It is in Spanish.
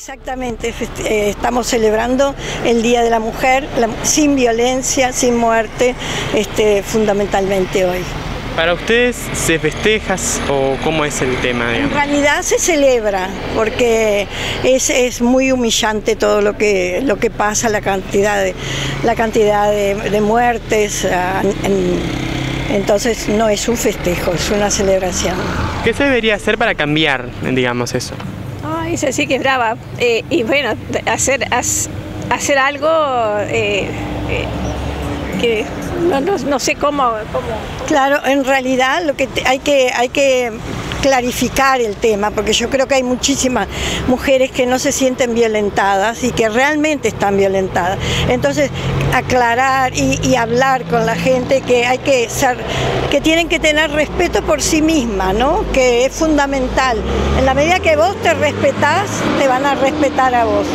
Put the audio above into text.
Exactamente, eh, estamos celebrando el Día de la Mujer sin violencia, sin muerte, este, fundamentalmente hoy. ¿Para ustedes se festeja o cómo es el tema? En realidad se celebra, porque es, muy humillante todo lo que, lo que pasa, la cantidad de, la cantidad de, muertes. Ah, entonces no es un festejo, es una celebración. ¿Qué se debería hacer para cambiar, digamos, eso? Es así que es brava. Eh, y bueno, hacer, hacer algo eh, eh, que no, sé cómo, Claro, en realidad lo que hay que hay que clarificar el tema, porque yo creo que hay muchísimas mujeres que no se sienten violentadas y que realmente están violentadas. Entonces, aclarar y, hablar con la gente que hay que ser, que tienen que tener respeto por sí misma, ¿no? Que es fundamental. En la medida que vos te respetás, te van a respetar a vos.